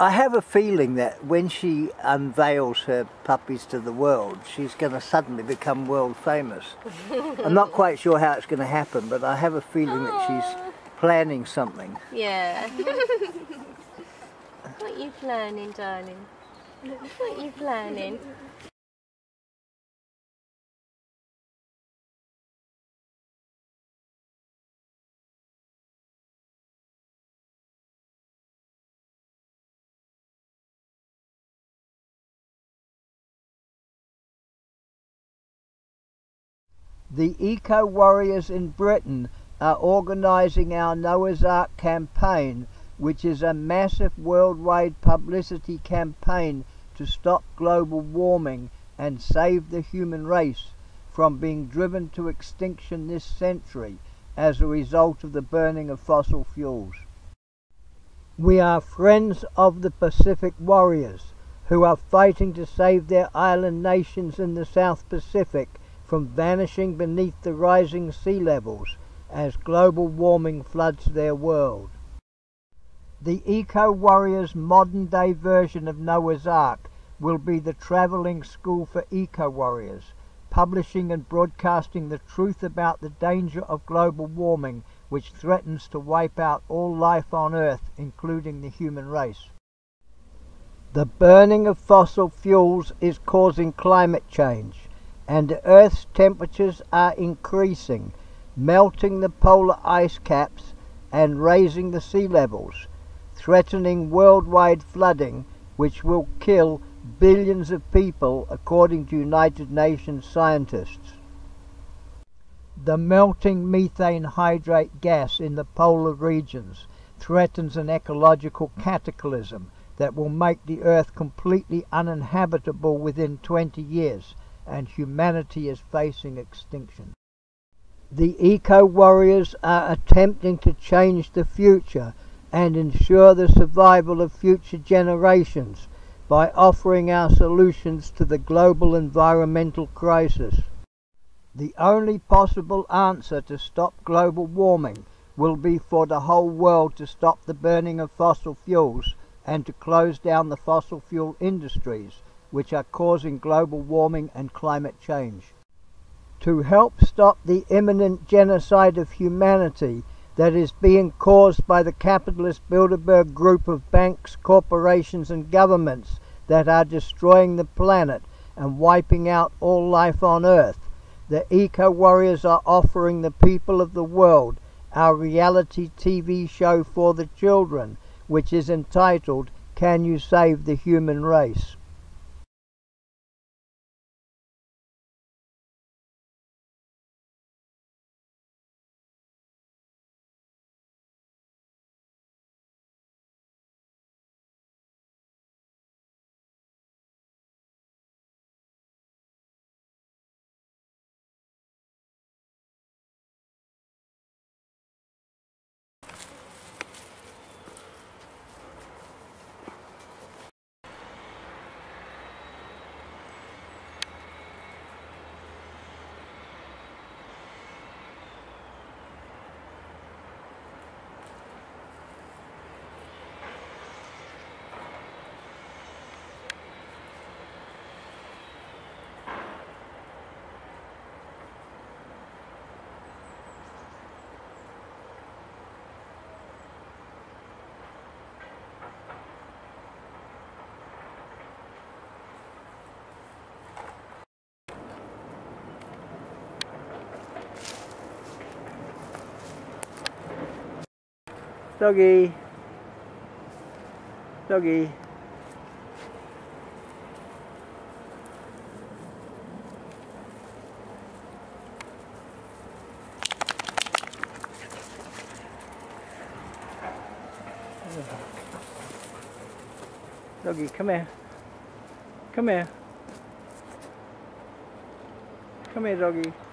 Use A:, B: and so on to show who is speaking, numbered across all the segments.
A: I have a feeling that when she unveils her puppies to the world, she's going to suddenly become world famous. I'm not quite sure how it's going to happen, but I have a feeling that she's planning something.
B: Yeah. what are you planning, darling? What are you planning?
A: The Eco Warriors in Britain are organising our Noah's Ark campaign, which is a massive worldwide publicity campaign to stop global warming and save the human race from being driven to extinction this century as a result of the burning of fossil fuels. We are friends of the Pacific Warriors who are fighting to save their island nations in the South Pacific from vanishing beneath the rising sea levels as global warming floods their world. The Eco Warriors modern day version of Noah's Ark will be the travelling school for eco warriors, publishing and broadcasting the truth about the danger of global warming which threatens to wipe out all life on Earth, including the human race. The burning of fossil fuels is causing climate change and the Earth's temperatures are increasing, melting the polar ice caps and raising the sea levels, threatening worldwide flooding which will kill billions of people according to United Nations scientists. The melting methane hydrate gas in the polar regions threatens an ecological cataclysm that will make the earth completely uninhabitable within 20 years and humanity is facing extinction. The eco warriors are attempting to change the future and ensure the survival of future generations by offering our solutions to the global environmental crisis. The only possible answer to stop global warming will be for the whole world to stop the burning of fossil fuels and to close down the fossil fuel industries which are causing global warming and climate change. To help stop the imminent genocide of humanity that is being caused by the capitalist Bilderberg group of banks, corporations, and governments that are destroying the planet and wiping out all life on Earth, the Eco Warriors are offering the people of the world our reality TV show for the children, which is entitled Can You Save the Human Race? Doggy. Doggy. Doggy, come here. Come here. Come here, doggy.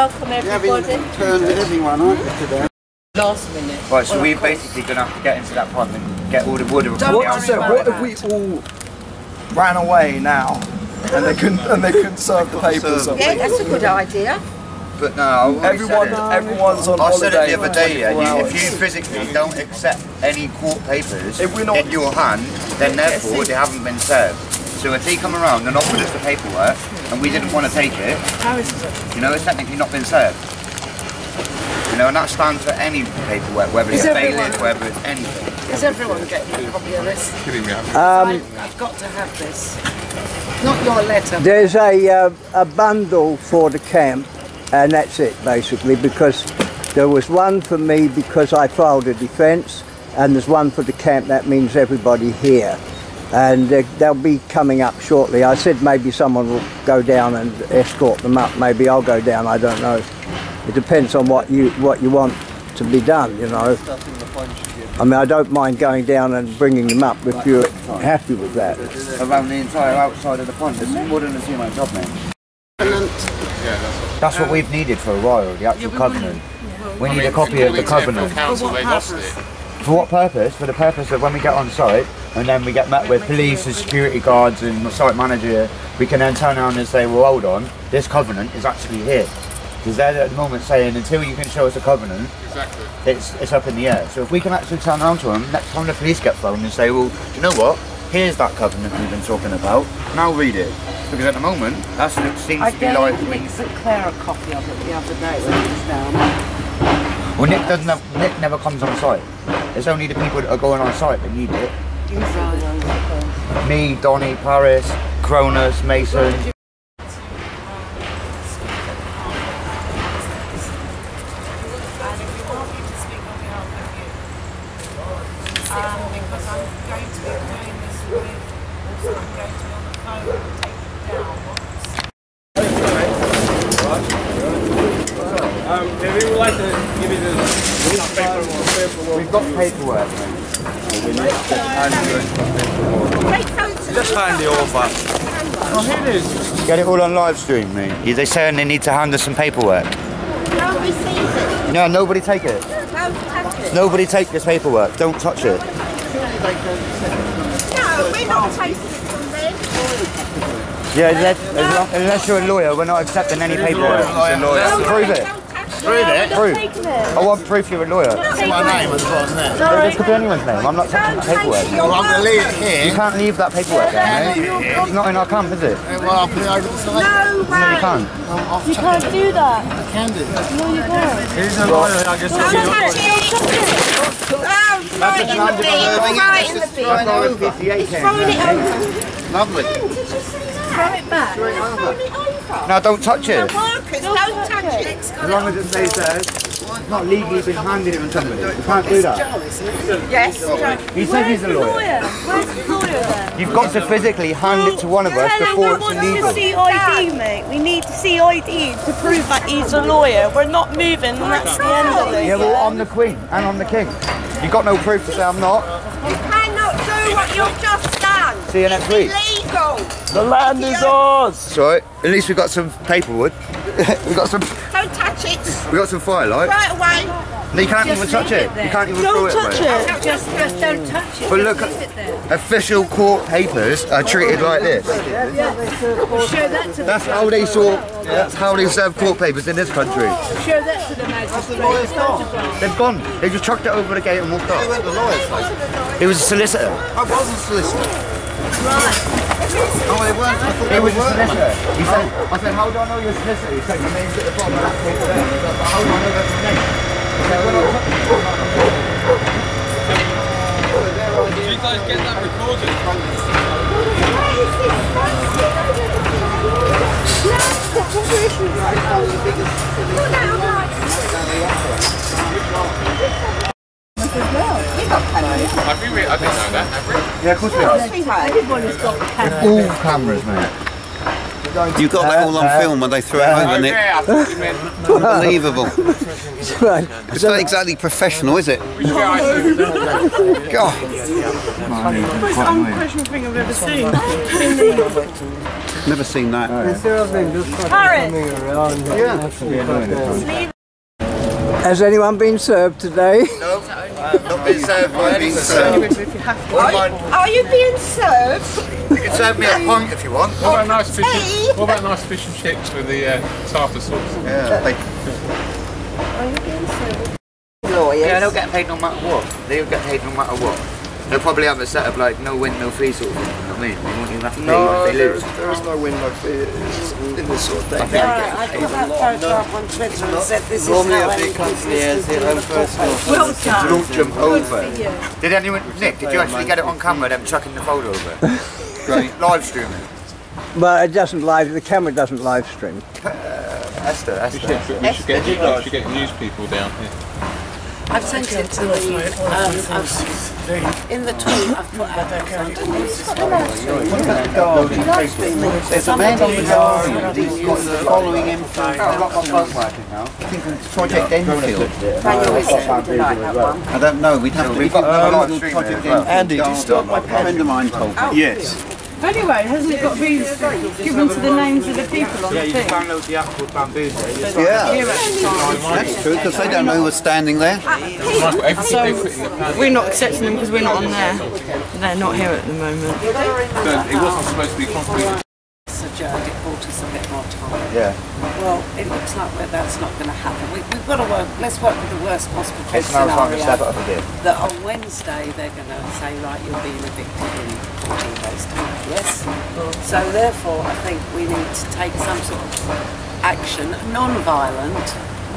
C: Welcome everybody.
D: Turned everyone, aren't you, today?
C: Last minute.
E: Right, so we're basically going to have to get into that pond and get all the wood.
C: Don't
D: What,
C: worry
D: so what if we all ran away now and they couldn't and they couldn't serve the papers? or
C: Yeah, that's a good idea.
E: But no,
D: Everyone,
E: said it.
D: everyone's on
E: I said it the other day, yeah, you, if you physically don't accept any court papers
D: If we're not-
E: in your hand, then therefore they haven't been served. So if they come around and offered us the paperwork and we didn't want to take it, you know, it's technically not been served. You know, and that stands for any paperwork, whether it's
C: Is
E: a bailiff, whether it's anything.
C: Is everyone getting a copy of this?
A: Kidding Um,
C: I've got to have this. Not your letter.
A: There's a, uh, a bundle for the camp, and that's it basically, because there was one for me because I filed a defence, and there's one for the camp, that means everybody here. And uh, they'll be coming up shortly. I said maybe someone will go down and escort them up. Maybe I'll go down, I don't know. It depends on what you, what you want to be done, you know. I mean, I don't mind going down and bringing them up if you're happy with that.
E: Around the entire outside of the pond, it's more than a two-man job, mate. That's what we've needed for a while, the actual covenant. We need a copy of the covenant.
F: Council, they lost.
E: For what purpose? For the purpose of when we get on site and then we get met with police and security guards and the site manager, we can then turn around and say, well, hold on, this covenant is actually here. Because they're at the moment saying, until you can show us a covenant,
F: Exactly.
E: it's, it's up in the air. So if we can actually turn around to them, next time the police get phoned and say, well, do you know what? Here's that covenant we've been talking about. Now read it. Because at the moment, that's what it seems
C: I
E: to be
C: gave
E: like.
C: Nick St Clair a copy of it the other day when he was down.
E: Well, Nick doesn't. Have, Nick never comes on site. It's only the people that are going on site that need it. Me, Donny, Paris, Cronus, Mason. Um,
C: we would like to give you Because I'm going to be doing this with. I'm going to be on
G: the paperwork.
E: We've got paperwork.
D: Just hand it over.
E: Get it all on live stream, mate. They're saying they need to hand us some paperwork.
H: No, receive it.
E: No, nobody take it.
H: No, it.
E: Nobody take this paperwork. Don't touch it.
H: No, we're not taking it from them.
E: Yeah, unless, unless you're a lawyer, we're not accepting any paperwork. Prove it.
H: Prove it.
E: Prove. I want proof you're a lawyer.
F: My name as well, isn't it?
E: This could be anyone's name. I'm not touching the paperwork.
F: Well, I'm going to leave it
E: You can't leave that paperwork there, mate. It's not in our camp, is it?
F: Well, I'll put it over the side.
H: No
E: No, you
H: way.
E: can't.
B: You can't do that.
F: I can do that.
B: No, you can't.
D: He's a lawyer, I just
H: Don't touch it. Oh, right in the bin. Right in the bin. Throwing it over.
F: Lovely.
B: Throw it back.
E: No, don't touch it.
H: Workers, don't touch it.
E: As long as it stays there, it's not legally been handed it to somebody. You can't do that.
H: Yes.
E: He says he's a lawyer.
B: Lawyer. Where's the lawyer then?
E: You've got to physically hand it to one of us before it's illegal.
I: see ID, mate. We need to see ID to prove that he's a lawyer. We're not moving, and that's the end of it.
E: Yeah, well, I'm the queen and I'm the king. You've got no proof to say I'm not.
H: You cannot do what you've just done.
E: See you next week.
H: Illegal.
D: The land is ours.
E: It's alright. At least we got some paperwood. we got some.
H: Don't touch it.
E: We got some firelight.
H: Right away.
E: No, you can't even touch it. You can't even throw
I: Don't
E: it
I: touch
E: away.
I: it.
H: Just, just don't touch it.
E: But look, official court papers are treated like this.
H: Show that to
E: That's how they sort. That's how they serve court papers in this country.
H: show that to the magistrate.
E: They've gone. They just chucked it over the gate and walked
F: They
E: off.
F: went to lawyers, like.
E: It was a solicitor.
F: I wasn't solicitor. Oh, they weren't. I thought
E: It was
F: were.
E: He said, I said, how do I know you're a solicitor? He said, your name's at the bottom of that paper there. He said, but how do I know that's your name? I said, well, I'm-
F: Have you re- I didn't know that. Have we?
E: Yeah, of course we are. All cameras, mate.
D: You got that all on uh, film when they threw it uh, over, Nick.
F: Yeah, I thought you meant.
D: Unbelievable. It's not exactly professional, is it?
F: Which way I should
D: God.
I: Most unprofessional thing I've ever seen.
J: Never seen that.
A: Has anyone been served today?
E: No, nope. I've not been served by any
H: Are you being served?
E: You can serve me a pint if you want.
K: What about nice fish? And, what about nice fish and chips with the uh, tartar sauce?
E: Yeah, they,
H: Are you being served?
E: yeah, they'll get paid no matter what. They'll get paid no matter what. They'll probably have a set of like no win, no fee sort of thing. You know what I mean? They won't even have to pay
D: No,
E: if they
D: there
E: lose.
D: is, there is no win, no fee in this sort of thing.
C: I put that photograph on Twitter and said this is
G: Normally
C: how
G: a big
C: any
G: company
C: business
G: has their own personal
C: Well done.
E: Don't jump over. Did anyone, Nick, did you actually get it on camera, them chucking the photo over? Great. Live streaming.
A: But it doesn't live. The camera doesn't live stream.
E: Uh, Esther,
K: We
E: Esther.
K: should, we should get we should get news people down here.
C: I've sent it to the, um, I've, in the tweet I've put out London News this morning.
G: There's a man on the Guardian, he's got the following info.
E: I've got my phone working now.
G: I think it's Project Enfield.
C: Daniel is it, would you like that one?
G: I don't know, we'd have to,
E: we've
G: we've
E: got
G: got
E: a
G: a
E: live
G: Project
E: stream.
G: Enfield.
D: Andy, do you start my
G: A friend of mine told me.
D: Yes.
F: Anyway, hasn't it got to be given to the names of the people on the thing?
E: download the app called Bamboozle.
G: Yeah, that's true, because they don't know who's standing there.
K: Uh, Michael, everything they put in the pan.
F: We're not accepting them because we're not on there. They're not here at the moment.
K: No, it wasn't supposed to be concrete.
C: Adjourned, it bought us a bit more time.
E: Yeah.
C: Well, it looks like that's not going to happen. We, we've got to work, let's work with the worst possible case
E: It's now time to
C: scenario.
E: step up a.
C: That on Wednesday they're going to say, right, you're being evicted in 14 days' time. Yes? So therefore, I think we need to take some sort of action, non-violent,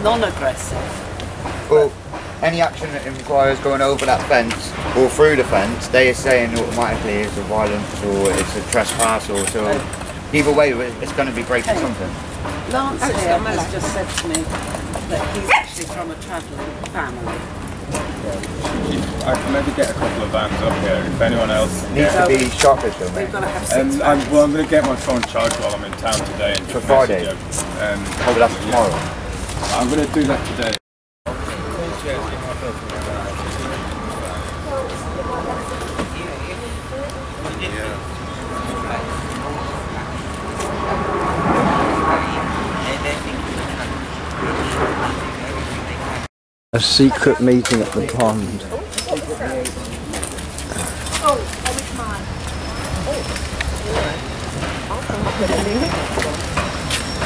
C: non-aggressive.
E: Well, any action that requires going over that fence or through the fence, they are saying automatically it's a violence or it's a trespass or so. Either way, it's going to be breaking something.
C: Lance here has just said to me that he's actually from a travelling family.
L: I can maybe get a couple of vans up here if anyone else.
E: Needs to be sharpish though, mate.
C: We've got to have six
L: Um, I'm, well, I'm going to get my phone charged while I'm in town today and
E: For Friday?
L: message you. Um,
E: Oh, that's tomorrow.
L: I'm going to do that today.
A: A secret meeting at the pond.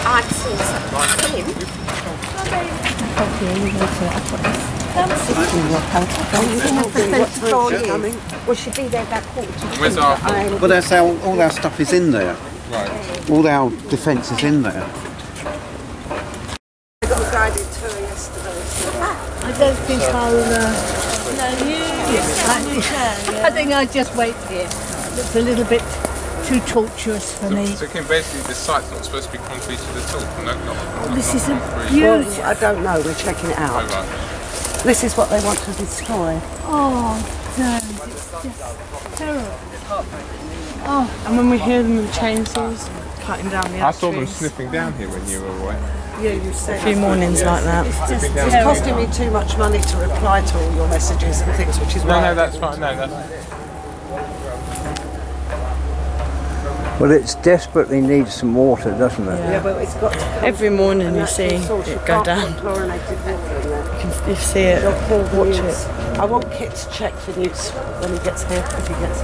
H: I'd seen something him. We should be there about quarter to
K: Where's our
J: But that's how, all our stuff is in there.
K: Right.
J: All our defence is in there.
C: I got a guided tour yesterday. So
F: I don't think I'll. Uh, no, you. I think I'll just wait here. It's a little bit too torturous for
K: So,
F: me.
K: so Kim, basically the site's not supposed to be concreted at all. No, not,
F: This
K: not
F: is a
K: concrete.
F: beautiful.
C: well, I don't know. We're checking it
K: Oh,
C: out.
K: right.
C: This is what they want to destroy.
F: Oh, no, it's just terrible. Oh, and when we hear them with chainsaws cutting down the
K: I
F: other
K: saw them
F: trees.
K: sniffing down here when you were away.
C: Yeah, you said.
F: A few mornings like that.
K: Sniffing down
C: It's costing me too much money to reply to all your messages and things, which is
K: No,
C: why.
K: no,
C: I
K: that's
C: didn't.
K: fine. No, that's
A: Well, it desperately needs some water, doesn't it?
C: Yeah, well, it's got to come
F: Every morning you see
C: natural source. You
F: it go down.
C: Chlorinated water in there.
F: You can you see it.
C: It'll kill the
F: Watch
C: newts.
F: it.
C: I want Kit to check for newts when he gets here, if he gets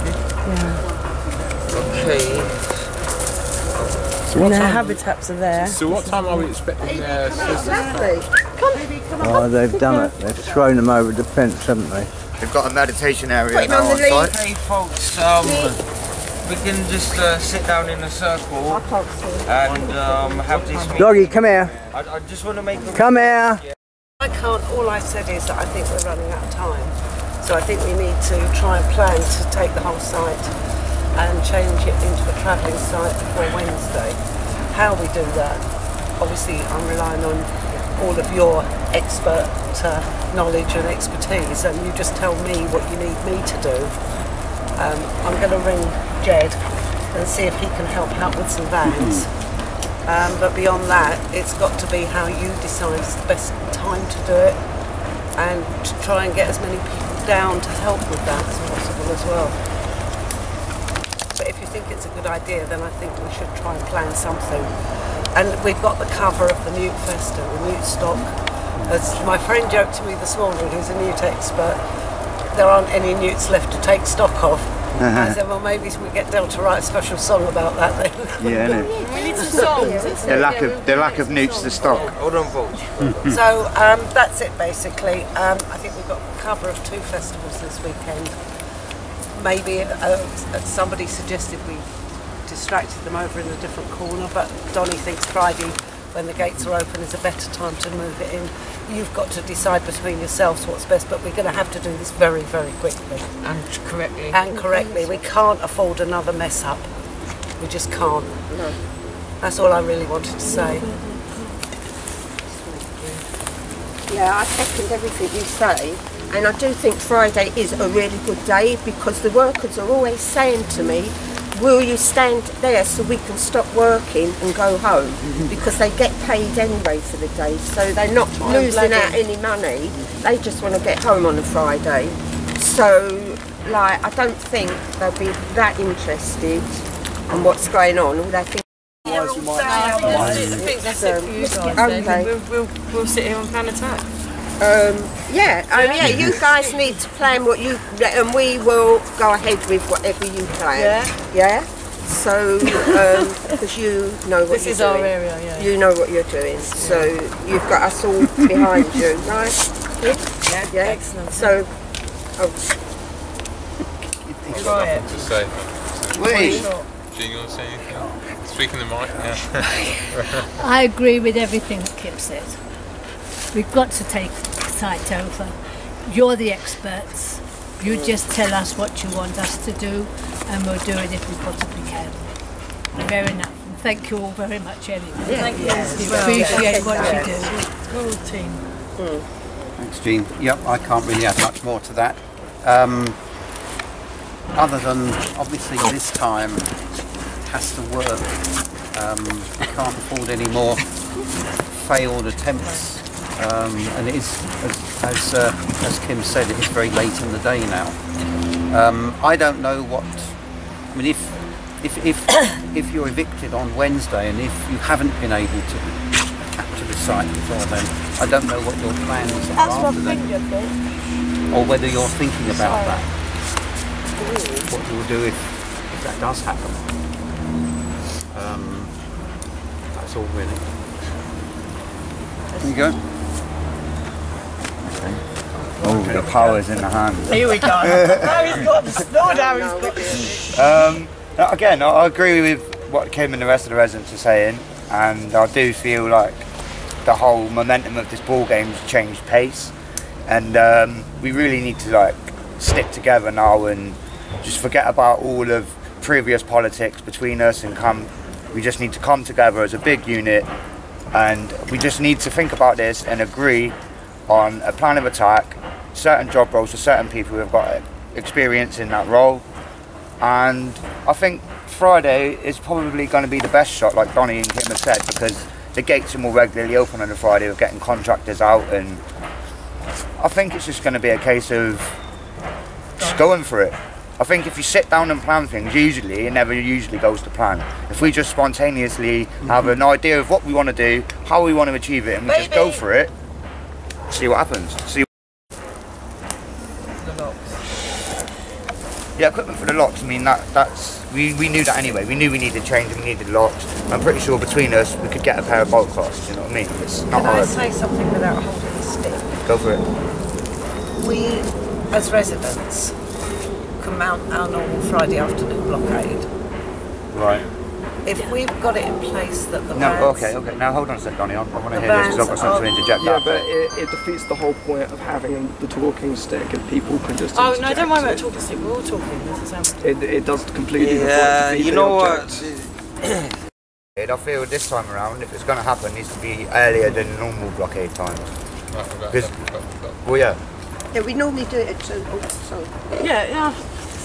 C: here.
F: And their habitats are there.
K: So what time are we expecting solicitors?
A: Oh, they've done it. They've thrown them over the fence, haven't they?
E: They've got a meditation area now on site.
G: Hey folks, um, we can just uh, sit down in a circle and um, have this meeting.
A: Doggy, come here.
G: I, I just want to make a
A: Come here.
C: I can't, all I've said is that I think we're running out of time. So I think we need to try and plan to take the whole site and change it into a travelling site before Wednesday. How we do that, obviously I'm relying on all of your expert uh, knowledge and expertise and you just tell me what you need me to do. Um, I'm going to ring Jed and see if he can help out with some vans. Um, but beyond that, it's got to be how you decide is the best time to do it and to try and get as many people down to help with that as possible as well. But if if you think it's a good idea, then I think we should try and plan something. And we've got the cover of the Newt Festa, the Newt stock. As my friend joked to me this morning, who's a Newt expert, there aren't any Newts left to take stock of. I said, well, maybe we get Del to write a special song about that then.
E: Yeah, innit?
I: We need some songs.
E: The lack of the lack of newts to stock.
G: Hold on, folks.
C: so um, that's it basically. Um, I think we've got the cover of two festivals this weekend. Maybe uh, somebody suggested we distracted them over in a different corner, but Donny thinks Friday, when the gates are open, is a better time to move it in. You've got to decide between yourselves what's best, but we're going to have to do this very, very quickly.
G: And correctly.
C: And correctly. We can't afford another mess up. We just can't.
H: No.
C: That's all I really wanted to say.
H: Yeah, I second everything you say, and I do think Friday is a really good day because the workers are always saying to me, Will you stand there so we can stop working and go home? Because they get paid anyway for the day, so they're not
C: I'm
H: losing out any money. They just want to get home on a Friday. So, like, I don't think they'll be that interested in what's going on. All they think
I: I think that's it for you guys.
H: Okay.
I: We'll, we'll, we'll sit here and plan attack.
H: Um, yeah, um, yeah, you guys need to plan what you, and we will go ahead with whatever you plan.
I: Yeah.
H: Yeah? So, because you know what
I: This
H: you're
I: is our
H: doing.
I: area, yeah.
H: You know what you're doing. So, you've got us all behind you, right? Yeah? Yeah.
I: Excellent.
H: So, oh,
K: I've got nothing to say.
J: Wait.
K: Jean, you want to say anything? Speaking the mic now.
F: I agree with everything that Kim said. We've got to take site over. You're the experts. You just tell us what you want us to do, and we'll do it if we possibly can. Fair enough. And thank you all very much anyway.
I: Thank you.
F: We appreciate what you do.
I: Good team.
J: Thanks, Jean. Yep, I can't really add much more to that. Um, other than obviously this time has to work. Um, we can't afford any more failed attempts. Um, and it is, as, as, uh, as Kim said, it is very late in the day now. Um, I don't know what. I mean, if if if if you're evicted on Wednesday and if you haven't been able to capture the site before then, I don't know what your plans are
H: that's
J: after then or whether you're thinking about that. What you'll do if, if that does happen. Um, that's all really. There you go.
E: Oh, the power's in the hand.
I: Here we go. now he's got the snow, now he's got.
E: Um, again, I, I agree with what Kim and the rest of the residents are saying, and I do feel like the whole momentum of this ball game's changed pace, and um, we really need to like stick together now and just forget about all of previous politics between us and come. We just need to come together as a big unit, and we just need to think about this and agree on a plan of attack, certain job roles for certain people who have got experience in that role. And I think Friday is probably going to be the best shot, like Donny and Kim have said, because the gates are more regularly open on a Friday. We're getting contractors out, and I think it's just going to be a case of just going for it. I think if you sit down and plan things, usually it never usually goes to plan. If we just spontaneously have mm-hmm. an idea of what we want to do, how we want to achieve it, and we just go for it, see what happens. See. Yeah, equipment for the locks. I mean, that that's we, we knew that anyway. We knew we needed change and we needed locks. I'm pretty sure between us we could get a pair of bolt clocks. You know what I mean? It's not
C: Can I say something without holding the stick?
E: Go for it.
C: We, as residents, can mount our normal Friday afternoon blockade.
E: Right.
C: If we've got it in place that the
E: No.
C: vans
E: Okay. Okay. Now hold on a sec, Donny. I, I want to
C: The
E: hear this because I've got
C: vans
E: something to interject.
D: Yeah,
E: after.
D: but it, it defeats the whole point of having the talking stick if people can just.
I: Oh, no, don't worry about
D: interject
I: talking stick. We're all talking. This is
D: It, it does completely
G: Yeah,
D: defeat
G: you know what?
E: I feel this time around, if it's going to happen, it needs to be earlier than normal blockade times. Because, well, yeah,
H: Yeah, we normally do it at two. Oh, sorry.
I: Yeah, yeah.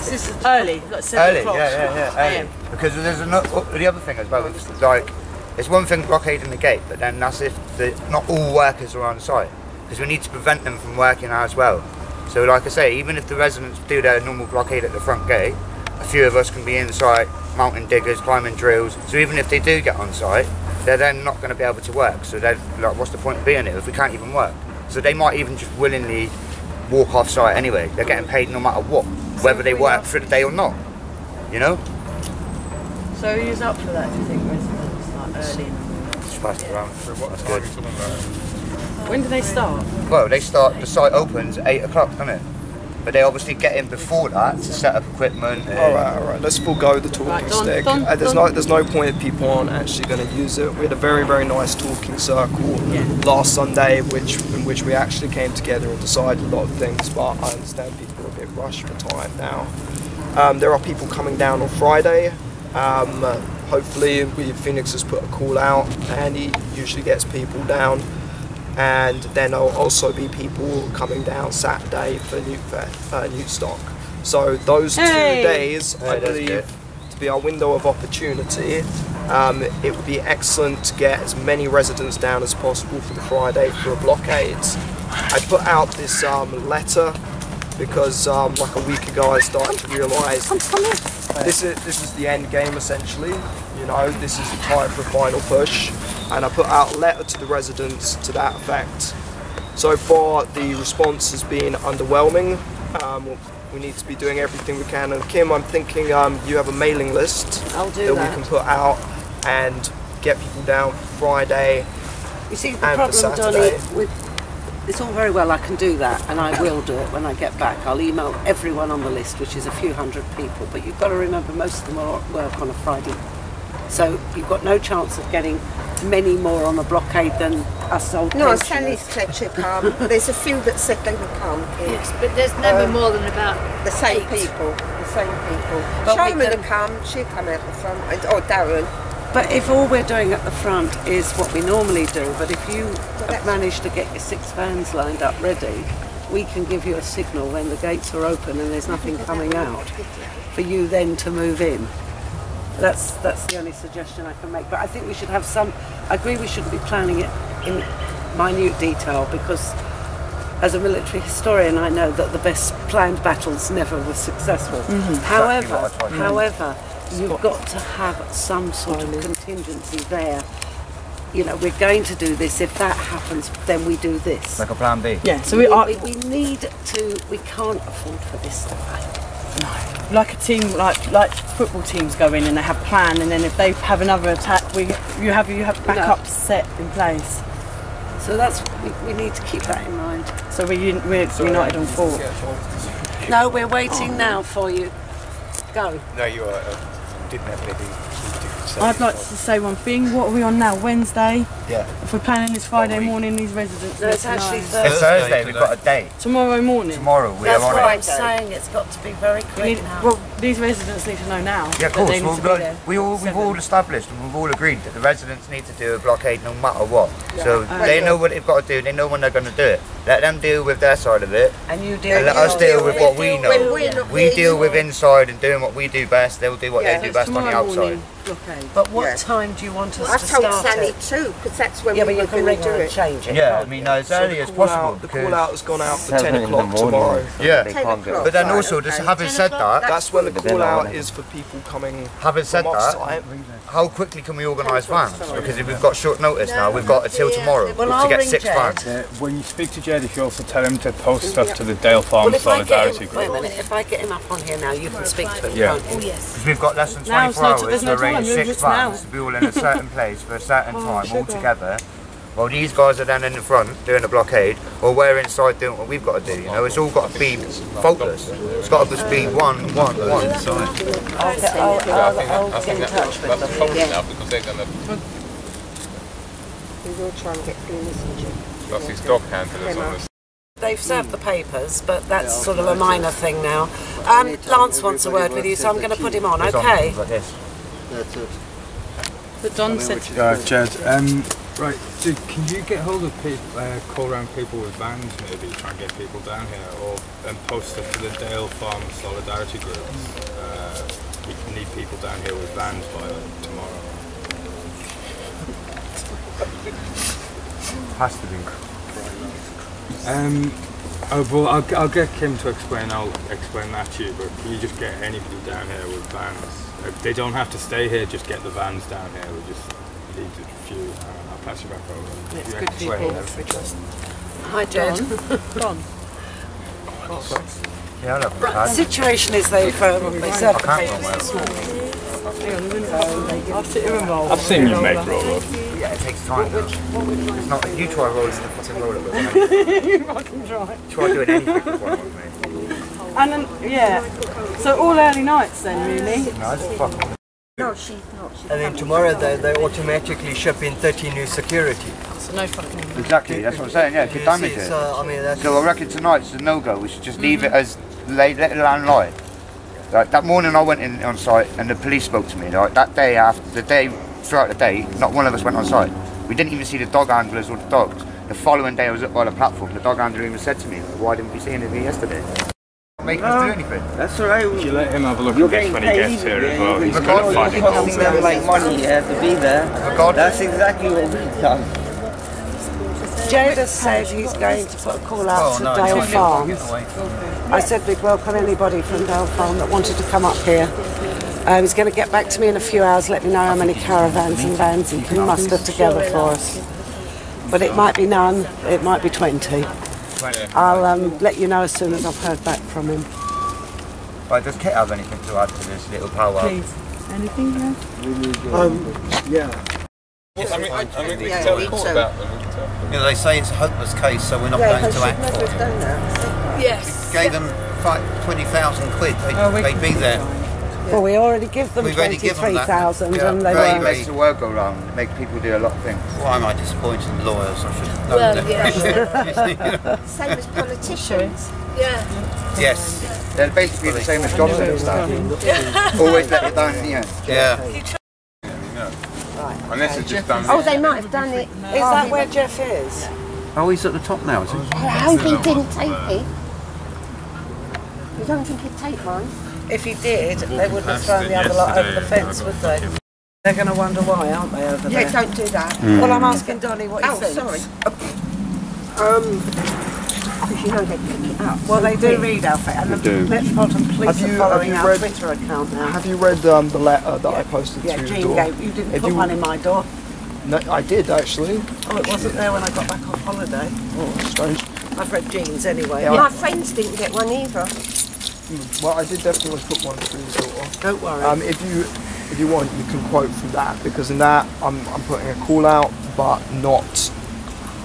I: This is early, like 7
E: early,
I: o'clock.
E: yeah, yeah, yeah, early. Because there's another, oh, the other thing as well. It's like it's one thing blockading the gate, but then that's if the, not all workers are on site because we need to prevent them from working as well. So, like I say, even if the residents do their normal blockade at the front gate, a few of us can be inside, mountain diggers, climbing drills. So even if they do get on site, they're then not going to be able to work. So they're like, what's the point of being here if we can't even work? So they might even just willingly walk off site anyway. They're getting paid no matter what, whether they work for the day or not. You know?
C: So who's up for that, do you think, residents, like early in the morning?
E: Just pass it around. That's good.
C: When do they start?
E: Well, they start. The site opens at eight o'clock, doesn't it? But they obviously get in before that to set up equipment.
D: All right, all right. Let's forego the talking
C: Right, Don-
D: stick.
C: Don-
D: Uh, there's
C: Don-
D: no, there's no point if people aren't actually going to use it. We had a very, very nice talking circle last Sunday, which in which we actually came together and decided a lot of things. But I understand people are a bit rushed for time now. Um, there are people coming down on Friday. Um, hopefully, we, Phoenix has put a call out, and he usually gets people down. And then there'll also be people coming down Saturday for new uh, new stock. So those
C: Hey!
D: two days, I
E: Hey, that's
D: believe,
E: good.
D: to be our window of opportunity. Um, it would be excellent to get as many residents down as possible for the Friday for a blockade. I put out this um, letter because um, like a week ago I started to realise this is this is the end game essentially. You know, this is the time for a final push, and I put out a letter to the residents to that effect. So far, the response has been underwhelming. Um, we need to be doing everything we can. And Kim, I'm thinking um, you have a mailing list that,
C: that.
D: we can put out and get people down Friday.
C: You see, the
D: and
C: problem,
D: Saturday.
C: with it's all very well. I can do that, and I will do it when I get back. I'll email everyone on the list, which is a few hundred people. But you've got to remember, most of them are at work on a Friday, so you've got no chance of getting many more on the blockade than us old
H: No,
C: pensioners.
H: Sally's said she'd come. There's a few that said they would come. Kim.
F: Yes, but there's never
H: Um,
F: more than about
H: The same
F: eight.
H: people. The same people.
C: But we
H: Charmin
C: can-
H: come. She'd come out the front. and- Or Darren.
C: But if all we're doing at the front is what we normally do, but if you manage to get your six vans lined up ready, we can give you a signal when the gates are open and there's nothing coming out for you then to move in. That's that's the only suggestion I can make. But I think we should have some. I agree we shouldn't be planning it in minute detail because, as a military historian, I know that the best planned battles never were successful. However,
E: Exactly I tried to do.
C: however, you've got to have some sort of contingency there. You know, we're going to do this. If that happens, then we do this.
E: Like a plan B.
I: Yeah, so we are
C: we, we need to. We can't afford for this to happen.
I: like a team, like like football teams go in and they have a plan, and then if they have another attack, we you have you have backups set in place.
C: So that's we, we need to keep that in mind.
I: So we we're united on four.
C: No, we're waiting now for you. Go.
L: No, you are. Didn't have anything.
I: I'd like to say one thing. What are we on now? Wednesday.
E: Yeah.
I: If we're planning this Friday morning, these residents.
C: No, it's actually
I: know.
E: It's
C: Thursday.
E: Thursday. We've got a date.
I: tomorrow morning.
E: Tomorrow we
C: That's
E: are on
C: what
E: it.
C: I'm saying. It's got to be very
I: We
C: quick
I: need,
C: now.
I: well, these residents need to know now.
E: Yeah, of course.
I: They need
E: We'll
I: to
E: go-
I: be there.
E: we all, we've all established and we've all agreed that the residents need to do a blockade no matter what. So
I: Uh,
E: they know what they've got to do. They know when they're going to do it. Let them deal with their side of it,
C: and you deal
E: and let
C: with
E: us
C: yours.
E: deal with what we
H: When
E: know.
H: we're not
E: We deal with inside and doing what we do best. They'll do what
H: Yeah.
E: they do
I: So
E: best on the outside.
I: morning, blockade.
C: But what
H: Yeah.
C: time do you want us
H: I
C: to
H: told
C: start
H: Sally
C: it?
H: too, because that's when
C: Yeah,
H: we
C: but
H: were going to do
C: her and
H: it.
C: change it.
E: Yeah, I mean,
C: you?
E: no, as
D: So
E: early as possible.
D: out, the call out has gone out for 10 o'clock tomorrow.
E: Yeah.
L: They can't get
H: o'clock.
E: But then also, just having said that,
D: That's when the call out is for people coming
E: having said that, how quickly can we organise vans? Because if we've got short notice now, we've got until tomorrow
C: Well,
E: to
C: I'll
E: get
C: ring
E: six
C: Jed.
L: Uh, vans. When you speak to Jed, if you also tell him to post stuff to the Dale Farm
C: Well, if I get
L: Solidarity
C: him, wait a
L: Group.
C: minute, if I get him up on here now, you can speak to him,
L: Yeah.
C: can't you?
E: Oh, because we've got less than
I: Now
E: 24
I: it's no-
E: hours
I: there's
E: to
I: no
E: arrange
I: time,
E: six vans to be all in a certain place for a certain
I: Oh,
E: time, all together. While these guys are then in the front doing a blockade, or we're inside doing what we've got to do. You know, it's all got to be faultless. It's got to just be one, one, one.
C: I'll, get, I'll, I'll, I'll get in touch with them. Yeah.
L: because they're going to.
H: We will try and get Venus and Jim.
L: Plus these dog handlers on this.
C: They've served the papers, but that's sort of a minor thing now. Um, Lance wants a word with you, so I'm going to put him on, okay?
E: like this.
I: But Don said to
L: Uh, Jed, um, right, so can you get hold of people, uh, call around people with vans maybe, try and get people down here, or and post stuff to the Dale Farm Solidarity Group? Uh, we need people down here with vans by like, tomorrow.
E: Has to be.
L: Um, Oh, well, I'll, I'll get Kim to explain. I'll explain that to you. But can you just get anybody down here with vans? If they don't have to stay here. Just get the vans down here. We just need a few. Uh, I'll pass you back over.
C: It's
L: You
C: good people. we trust. Hi, John.
I: Gone.
E: Yeah, I love
C: Right, the situation is they've um, they served the
E: I can't
C: papers
E: go
C: this morning.
I: I'll sit here and roll.
L: I've seen you make roll.
E: Yeah, it takes time. though. It's not. You try rolling the fucking roller, but when
I: you fucking try.
E: I try doing anything with one with me.
I: And then, yeah. So all early nights then, really?
E: No, it's fucking.
H: No, she's not. She's
M: And then tomorrow they, they automatically ship in 30 new security.
I: So no fucking.
E: Exactly, that's what I'm saying. Yeah, it could
M: You
E: damage it.
M: So, I mean, that's,
E: So I reckon tonight's a no-go. We should just leave it as lay, let it land lie. Like that morning, I went in on site and the police spoke to me. Like that day after the day throughout the day, not one of us went on site. We didn't even see the dog handlers or the dogs. The following day, I was up by the platform. The dog handler even said to me, "Why didn't we see anything yesterday?" Making us do anything.
J: That's all right.
L: You let him have a look
J: You're
L: at this when he gets here
J: either
L: as well.
J: way.
L: He's
J: Because
L: going to
J: you're
L: find it
J: helping them make money uh, to be there. That's exactly what we've done.
C: Jade has said he's going to put a call out
J: Oh,
C: to
J: no,
C: Dale
J: it's-
C: Farms. I said we'd welcome anybody from Dale Farm that wanted to come up here. Um, he's going to get back to me in a few hours, let me know how many caravans and vans he can muster together for us. But it might be none, it might be 20. I'll um, let you know as soon as I've heard back from him.
E: Right, does Kit have anything to add to this little power?
I: Please. Anything, yeah?
M: um, yeah.
K: I mean, I, I mean, we
C: Yeah,
K: can tell the court
C: do.
K: about them. we tell them.
J: You know, they say it's a hopeless case, so we're not going to act for it.
C: Done that.
I: Yes.
J: Gave them five, 20,000 quid, they'd,
I: Oh, we
J: they'd be
I: keep
J: there.
C: Well, we already give them
J: We've already given them that.
C: 23,000
J: Yeah,
C: and they
J: very,
C: were...
J: very-
E: Makes the world go round. Make people do a lot of things.
J: Why am I disappointing lawyers? I should have known
B: Well,
J: that.
H: Same as politicians.
B: Yeah.
J: yes.
E: They're basically the same as job centre staff. Always let it down in the end.
J: Yeah.
K: Unless it's just done.
H: Oh, they might have done it.
C: Is that oh. where Jeff is?
J: Oh, he's at the top now, is he?
H: I hope he didn't take it. You don't think he'd take mine?
C: If he did, they wouldn't have thrown the other lot over the fence, would they? They're going to wonder why, aren't they, over
H: Yeah, don't do that.
J: Hmm.
C: Well, I'm asking Donny what he
H: Oh,
C: thinks.
H: sorry. Um, because you know they pick it up.
C: Well, they do read Alfred, and the
D: do.
C: Metropolitan Police
D: Have you-
C: are following our
D: read-
C: Twitter account now.
D: Have you read um, the letter that I posted
C: yeah,
D: to the
C: Jean
D: door?
C: gave, you didn't
D: If
C: put
D: you-
C: one in my door.
D: No, I did actually.
C: Oh, it wasn't there when I got back off holiday.
D: Oh, strange.
C: I've read Jean's anyway.
D: Yeah.
H: My friends didn't get one either.
D: Mm, Well, I did definitely put one through the door.
C: Don't worry.
D: Um, if you if you want, you can quote from that because in that I'm, I'm putting a call out, but not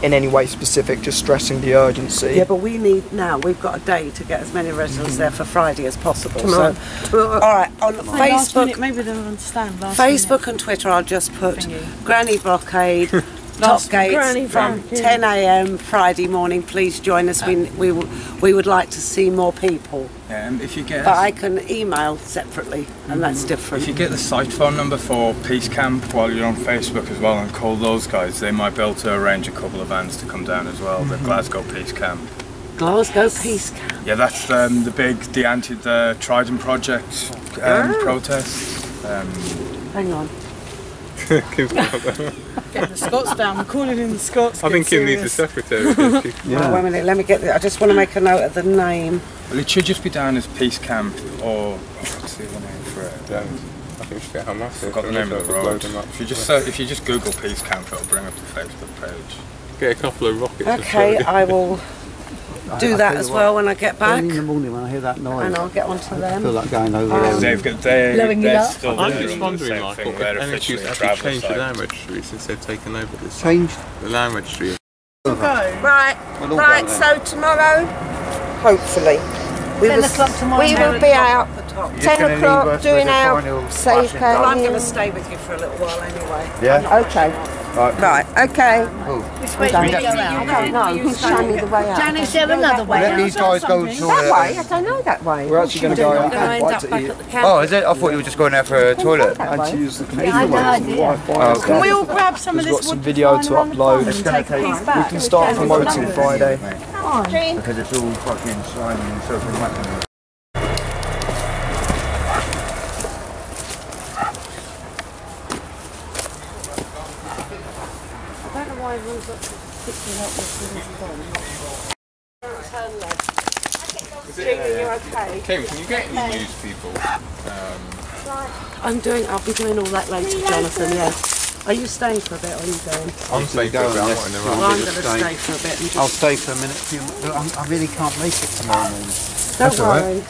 D: in any way specific, just stressing the urgency.
C: Yeah, but we need now. We've got a day to get as many residents there for Friday as possible.
H: Tomorrow.
C: So, all right, on
I: Last minute,
C: Facebook,
I: maybe they'll understand. Last
C: Facebook and Twitter, I'll just put
I: Thingy.
C: Granny Blockade,
I: Last
C: Top Gates from 10 a.m. Friday morning. Please join us. We, we, w- we would like to see more people.
L: Um, if you get
C: But I can email separately, and that's different.
L: If you get the site phone number for Peace Camp while you're on Facebook as well and call those guys, they might be able to arrange a couple of vans to come down as well. The Glasgow Peace Camp.
C: Glasgow Peace Camp.
L: Yeah, that's um, the big, the anti, the Trident Project um,
C: Ah.
L: protest. Um,
C: Hang on.
I: Get the Scots down. We're calling in the Scots.
K: I think
I: get
K: Kim needs a
I: serious.
K: secretary.
C: Right, wait a minute. Let me get. The, I just want to make a note of the name.
L: well, it should just be down as Peace Camp or oh, what's the name for it?
K: Yeah, I think we should get Hamas.
L: I forgot the name of the
K: Load
L: road.
K: up.
L: If you just search, if you just Google Peace Camp, it'll bring up the Facebook page.
K: Get a couple of rockets. to
C: Okay,
K: throw.
C: I will do that as well when I get back,
J: Early in the morning when I hear that noise,
C: and I'll get onto
J: I feel
C: them.
J: like going over
C: Um,
J: there.
L: They've got they
I: Blowing it
L: they're
I: up.
K: I'm just
L: the
K: wondering,
L: same
K: Michael, if
L: They're
K: NHS
L: officially
K: actually
L: travel
K: changed the
L: site.
K: land registry since they've taken over this.
J: Changed.
K: The land registry.
H: Right,
J: We'll all
H: right. So tomorrow, hopefully, we
I: 10
H: will,
I: tomorrow
H: we will be out
C: At the top.
E: You're just
H: 10 o'clock doing
E: with
H: our safe
E: flashing
C: Well, I'm going to stay with you for a little while anyway.
E: Yeah?
H: Okay.
E: Right.
H: Right. Okay.
I: Which way do we go
H: I
I: out?
H: don't know. You can show me the way out.
I: Jan, is there another way
E: Let these guys go to.
H: That
E: uh,
H: way? I don't know that way.
D: We're actually going to go
C: I'm
D: out
C: going to
D: and bite to eat
C: at the camp.
E: Oh, is it? I thought you were just going there for a toilet.
D: And to use the
I: I
D: computer
I: had no
D: for
I: idea.
D: Wi-Fi. And
I: Can we all grab some of
D: There's
I: this
D: got some video
I: to
D: to
I: find around the
D: upload.
I: farm
D: It's
I: and
E: gonna
I: take a
E: take-
D: We can start promoting Friday.
E: Because it's all fucking slimy and soaking wet.
C: I don't know why everyone's got to pick me up with things on. Jean, are you okay?
K: Kim, can you get any news people? Um,
C: I'm doing. I'll be doing all that later, Jonathan. Yeah. Are you staying for a bit, or are you going?
K: I'm staying for a bit.
C: Well, I'm going to stay for a bit. And just,
J: I'll stay for a minute. If you, look, I'm, I really can't make it tomorrow morning.
C: Don't
E: That's all right.
C: worry.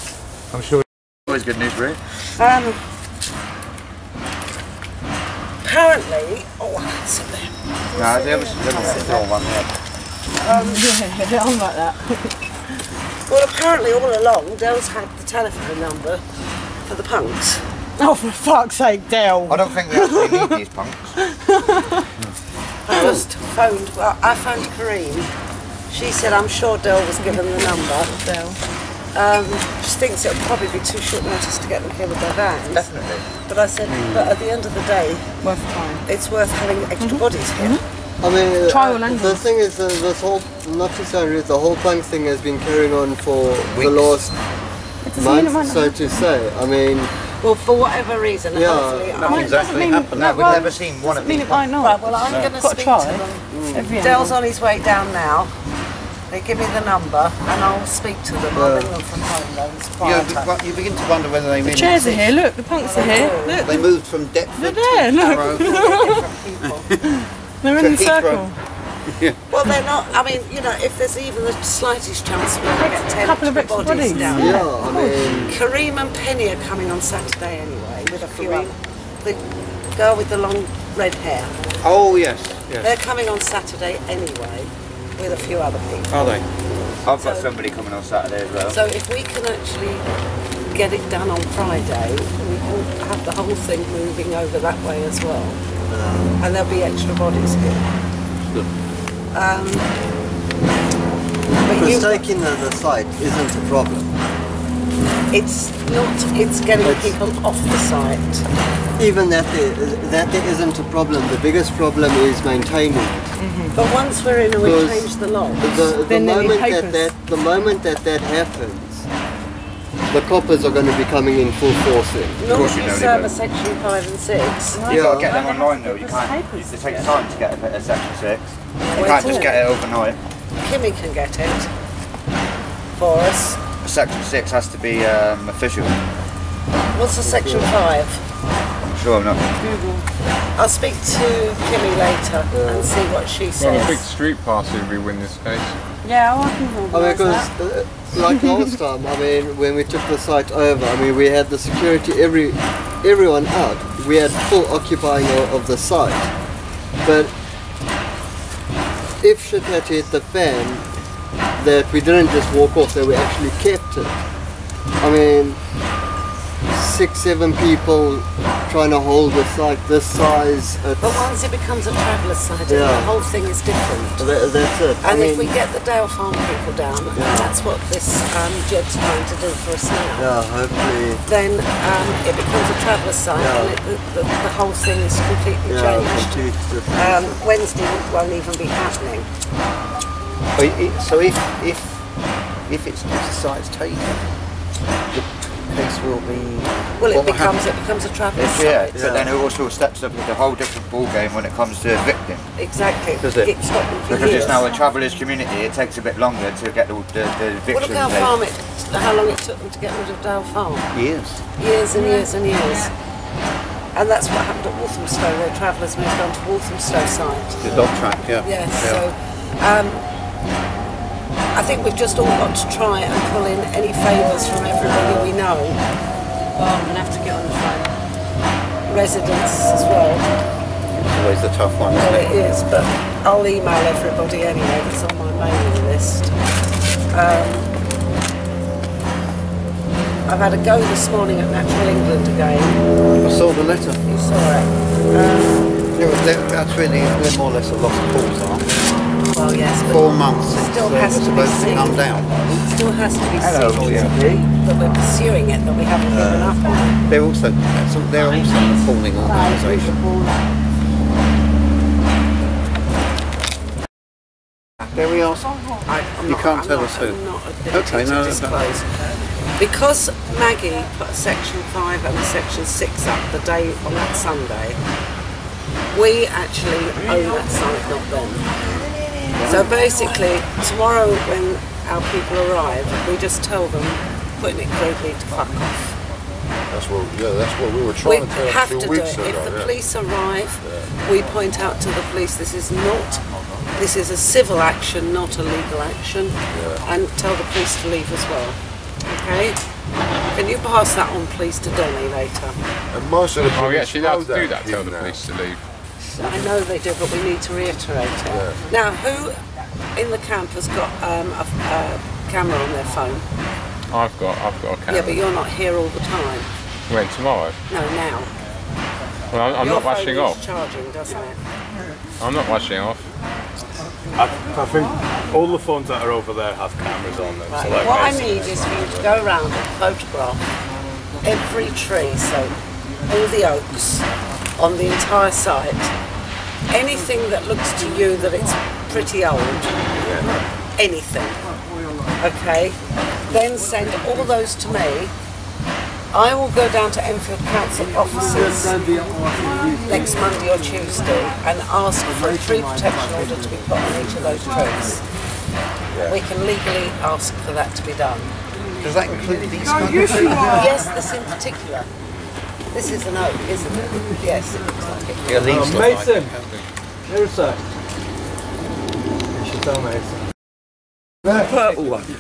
E: I'm sure. Always good news, Rick.
C: Um, apparently, oh, that's a bit.
E: No, there was, there was still one there.
C: Um,
I: yeah, I'm like that.
C: well, apparently, all along, Dell's had the telephone number for the punks.
I: Oh, for fuck's sake, Dell.
E: I don't think we actually need these punks.
C: I just phoned. Well, I phoned Kareem. She said, "I'm sure Dell was given the number."
I: Dell.
C: Um, she thinks it'll probably be too short notice to get them here with their vans.
E: Definitely.
C: But I said, but at the end of the day,
I: Worth trying.
C: it's worth having extra bodies here.
N: I mean,
I: Trial
N: uh, the thing is, uh, this whole, not to sound rude, the whole punk thing has been carrying on for the last
I: doesn't mean it might
N: month, so to say. I mean,
C: Well, for whatever reason,
N: Yeah.
C: hopefully.
N: Nothing's
C: I mean,
E: actually happened. No, we've never seen one of these.
I: mean
E: these.
I: it might not.
C: Right, well, I'm going to speak
I: try.
C: to them.
I: Every
C: Dell's on his way down now. They give me the number, and I'll speak to them. I'll ring them from home, though. It's
J: You,
C: quieter.
J: well, you begin to wonder whether they
I: The
J: really
I: chairs are here, look, the punks are here. Look,
J: They moved from Deptford
I: they're there,
J: to
I: look.
J: Harrow.
I: They're in the
J: To Heathrow.
I: circle.
C: Well, they're not. I mean, you know, if there's even the slightest chance we can get ten
I: couple of
C: extra
I: extra
C: bodies
I: bodies.
C: down
N: yeah,
C: there.
N: I mean,
C: Kareem and Penny are coming on Saturday anyway, with a few other. The girl with the long red hair.
J: Oh yes,
C: They're coming on Saturday anyway, with a few other people.
J: Are they?
E: I've got somebody coming on Saturday as well.
C: So if we can actually get it done on Friday, we can have the whole thing moving over that way as well. And there'll be extra bodies here. Um, but you,
N: because taking the, the site isn't a problem.
C: it's not, it's getting
N: It's-
C: people off the site.
N: Even that there, that there isn't a problem. The biggest problem is maintaining it.
C: But once we're in and we change the locks,
N: The, the
I: Then they need
N: moment that,
I: papers.
N: that the moment that that happens, the coppers are going to be coming in full force. In.
C: North
E: you know they
C: Server
E: will.
C: section 5 and 6.
E: You've got to get them online though. You can't. It takes time to get a, a section six. You
C: Well,
E: can't
C: it's
E: just
C: all-
E: get it overnight.
C: Kimmy can get it for us.
E: A section six has to be um, official.
C: What's the section 5?
E: I'm sure I'm not.
C: I'll speak to Kimmy later and see what she
K: well, a big street party if we win this case.
I: Yeah, I can
N: I mean, because
I: that.
N: uh, like last time, I mean, when we took the site over, I mean, we had the security, every everyone out. We had full occupying of, of the site. But if shit had hit the fan, that we didn't just walk off, that we actually kept it. I mean, six, seven people trying to hold a site this size. It's,
C: But once it becomes a traveller site,
N: Yeah.
C: the whole thing is different.
N: that, that's it. I
C: And if we get the Dale Farm people down, and that's what this um, Jed's trying to do for us now,
N: yeah, hopefully.
C: then um, it becomes a traveller site
N: Yeah.
C: and it, the, the, the whole thing is completely
N: Yeah,
C: changed.
N: complete different.
C: Um, Wednesday won't even be happening.
J: So if if if it's if the site's taken, the case will be.
C: Well, it becomes
J: happen?
C: it becomes a traveller's
E: Yeah,
C: site.
E: but then it also steps up with a whole different ball game when it comes to evicting.
C: Exactly.
J: Does it?
C: It's stopped them for
E: Because
C: years.
E: it's now a travellers community, it takes a bit longer to get the, the, the
C: Well,
E: eviction
C: look how farm it, how long it took them to get rid of Dale Farm.
J: Years.
C: Years and years and years. And that's what happened at Walthamstow, where travellers moved on to Walthamstow site.
J: The dog track, yeah.
C: Yes,
J: Yeah.
C: so um, I think we've just all got to try and pull in any favours from everybody we know.
I: Well, I'm going to have to get on the phone.
C: Residents as well.
J: It's always the tough one,
C: Well, it
J: it?
C: is, but I'll email everybody anyway that's on my mailing list. Um, I've had a go this morning at Natural England again.
J: I saw the letter.
C: You saw it. Um,
J: Yeah, well, they're- that's really they're more or less a lost cause, aren't they?
C: Well, yes,
J: Four months since
C: still
J: they
C: has to be
J: supposed to
C: seen.
J: come down.
C: It still has to be
E: Hello,
C: seen
E: TMP.
C: that we're pursuing it, that we haven't given uh, up on.
J: They're also so they're also an appalling organisation. There we are.
C: I, I'm
J: You
C: not-
J: can't
C: I'm
J: tell
C: not-
J: us who.
C: I'm not at liberty
J: Okay,
C: to
J: no, that's.
C: Because Maggie put section 5 and section 6 up the day on that Sunday, we actually own that site, not them. So basically, tomorrow when our people arrive, we just tell them, putting it crudely, to fuck off.
O: That's what, yeah, that's what we were
C: We
O: trying to tell
C: have to do it.
O: ago.
C: If the
O: yeah.
C: police arrive, we point out to the police this is not, this is a civil action, not a legal action, and tell the police to leave as well. Okay? Can you pass that on, please, to Donny later?
O: And most of the oh,
K: Are we
O: police
K: actually
O: know
K: allowed to do that? Tell the police to leave.
C: I know they do, but we need to reiterate it. Now, who in the camp has got um, a, a camera on their phone?
K: I've got, I've got a camera.
C: Yeah, but you're not here all the time.
K: When tomorrow?
C: No, now.
K: Well, I'm, I'm
C: Your
K: not
C: phone
K: rushing
C: needs
K: off.
C: charging, doesn't it?
K: I'm not washing off.
L: I, I think all the phones that are over there have cameras on them.
C: Right.
L: So like
C: what I need is for you to go around and photograph every tree, so all the oaks on the entire site. Anything that looks to you that it's pretty old, anything. Okay? Then send all those to me. I will go down to Enfield Council offices next Monday or Tuesday and ask for a tree protection order to be put on each of those trees. We can legally ask for that to be done.
J: Does that include these
C: No,
J: kind of
C: yes, you
J: trees?
C: are. Yes, this in particular. This is an oak, isn't it? Yes, it looks like it.
J: Yeah, these um, look like
A: Mason, here a sec. You should tell Mason.
J: Purple one. they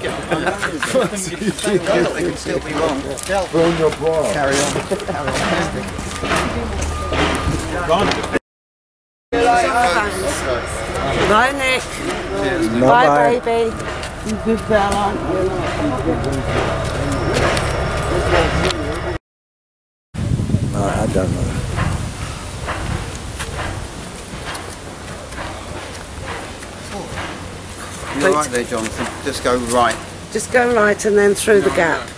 J: can still be wrong.
O: Burn your bra.
J: Carry on. Carry on.
C: Bye, Nick.
A: Bye,
C: Bye, baby. You good girl, aren't you?
A: I don't know.
J: You're right there, Jonathan. Just go right.
C: Just go right and then through the gap.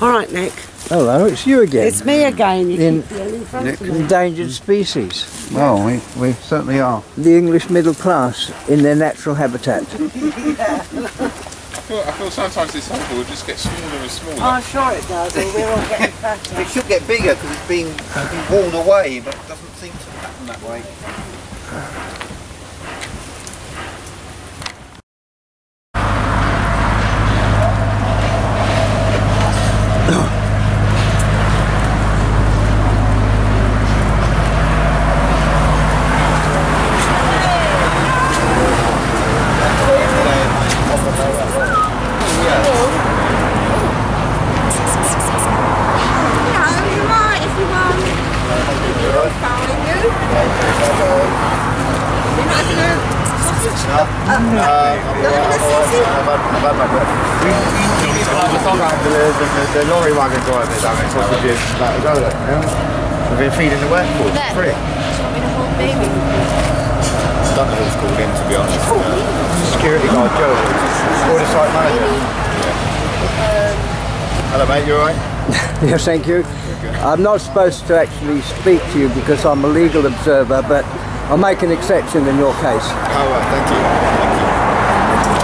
C: All right, Nick.
A: Hello, it's you again.
C: It's me again. You
A: In-
C: in front of.
A: Endangered species.
J: Well, we, we certainly are.
A: The English middle class in their natural habitat.
K: I feel, I feel sometimes this hole will just get smaller and smaller.
C: Oh, I'm sure it does. We're all getting fatter.
J: It should get bigger because it's being, it's being worn away, but it doesn't seem to happen that way.
P: The, the, the lorry wagon drivers having sausages like go there, yeah? We've been feeding the workforce for free. I don't know who's called in to be honest. Uh, security guard Joe, or the site manager. Hello mate, you alright?
A: yes, thank you. I'm not supposed to actually speak to you because I'm a legal observer, but I'll make an exception in your case.
P: Oh right, thank you. Thank you.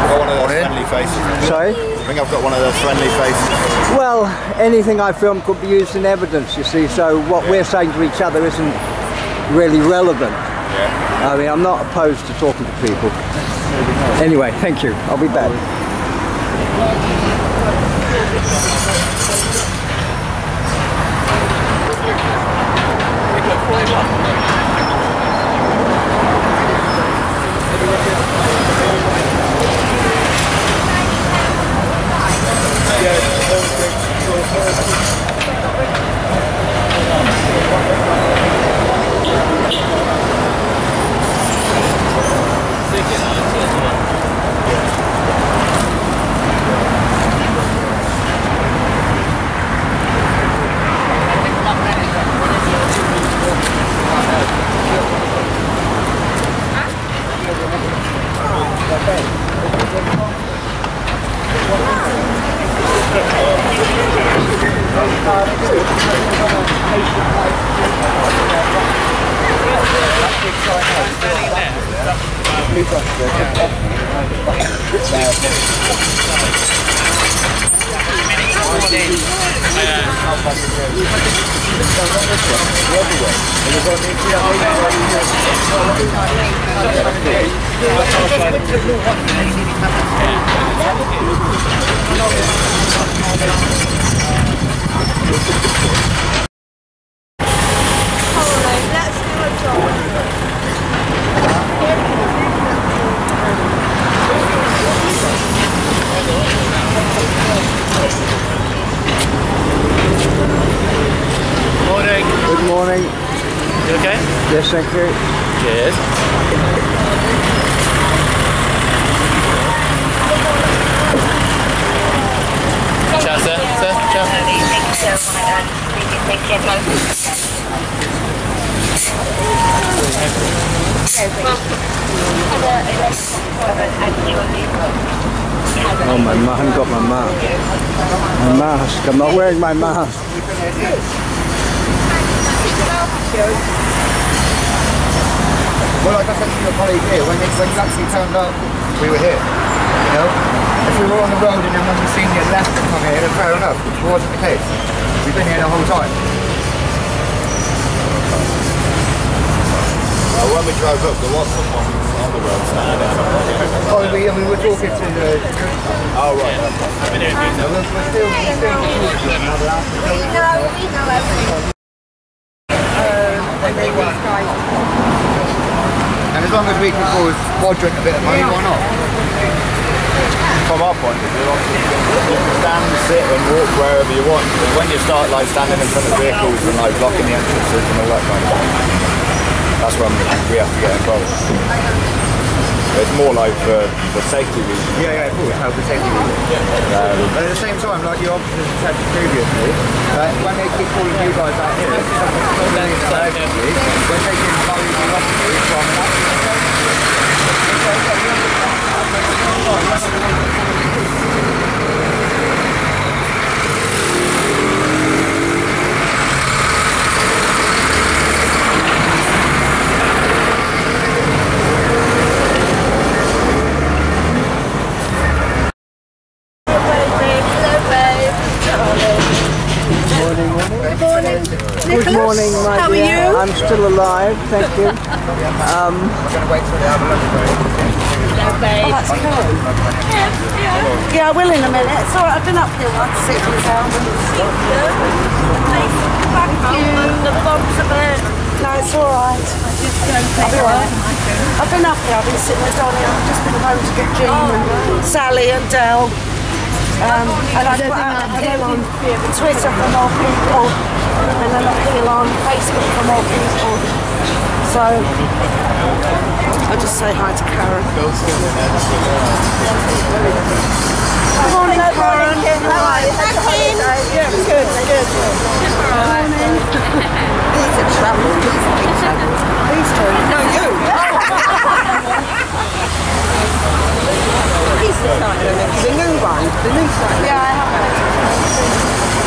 P: I've got one of those friendly faces.
A: Sorry?
P: I think I've got one of those friendly faces.
A: Well, anything I film could be used in evidence, you see, so what we're saying to each other isn't really relevant.
P: Yeah.
A: I mean, I'm not opposed to talking to people. Anyway, thank you. I'll be back.
E: Yeah. Gracias. We were here. You know? If we were on the road and then when we seen you left and come here, then fair enough. It wasn't the case. We've been here the whole time.
P: Uh, when we drove up, there was someone on the road standing there.
E: Oh, we, we were talking to the...
P: Oh, right.
E: No, we're, we're still... We're still And as long as we can cause quadrant a bit of money, why not?
P: From our point of view, you can, you can stand, sit and walk wherever you want. But when you start like standing in front of vehicles and like blocking the entrances and all that kind of stuff, that's when we have to get involved. It's more like for, for safety reasons.
E: Yeah, yeah, of course, health and safety reasons.
P: Um,
E: But at the same time, like your officers have said previously, that when they keep calling you guys out here, it's something that's not really an emergency, we're taking valuable officers from an accident.
A: Good morning, my
H: how are
A: dear.
H: you?
A: I'm still alive, thank you. Um,
H: Oh, that's cool. Yeah, I will in a minute. It's all right. I've been up here once, sitting down. Thank you. The bombs a bit. No, it's all right. I'll be all right. I've been up here. I've been sitting with Donnie. I've just been home to get Jean and Sally and Dell. Um, and I put out appeal on Twitter for more people and an appeal Facebook for more people. So I'll just say hi to Karen. Good morning, Karen. How are you? Yeah, good, good. Good Morning. These are trouble. These are trouble. These two. No, you. He's the new one, the new side. Yeah, I have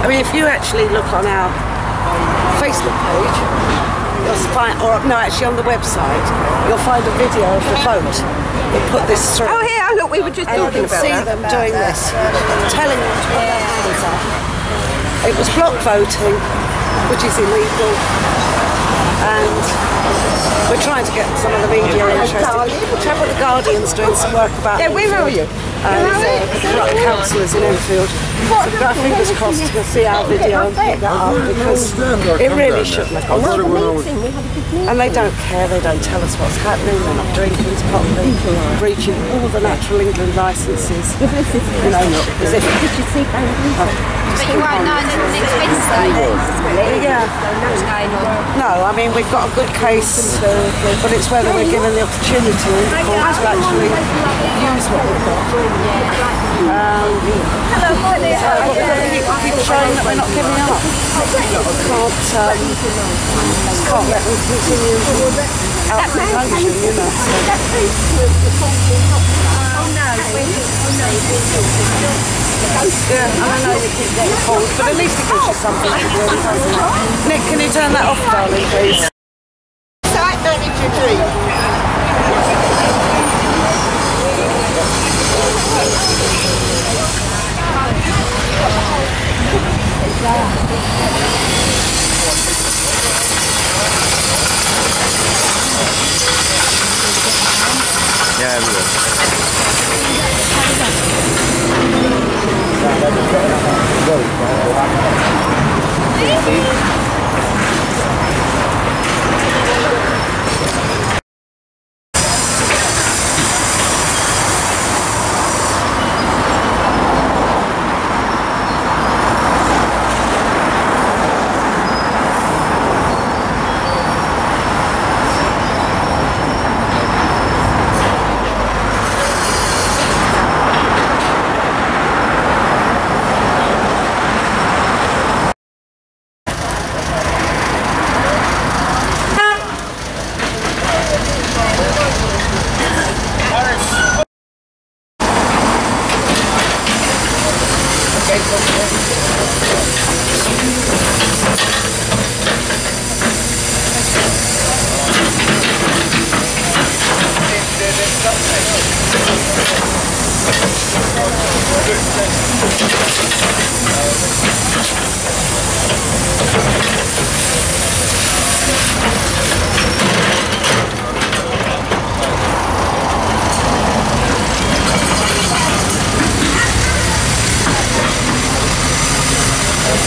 H: I mean, if you actually look on our Facebook page, you'll find, or no, actually on the website, you'll find a video of the vote that put this through. Oh, here, look, we were just and
C: talking
H: you can see them doing this, telling them to put their hands up. It was block voting, which is illegal, and we're trying to get some of the media interested. Trouble the Guardian's doing some work about.
C: Yeah, where are you?
H: And uh, corrupt councillors in Enfield. So we've got our fingers crossed to see our video and pick that up because it really shouldn't have gone through. And they don't care, they don't tell us what's happening, they're not doing things properly, breaching all the natural England licences. You know, as if.
Q: But you won't know until next Wednesday.
H: Yeah.
Q: What's going on?
H: No, I mean we've got a good case, but it's whether we're given the opportunity to actually use what we've got. Um, Hello, morning. So we've got to keep, keep showing that we're not giving up. Can't, um, just can't let them continue you yeah, I know but at least it gives you something. Nick, can you turn that off, darling, please?
C: Site manager three. Yeah. Yeah, everywhere. Go.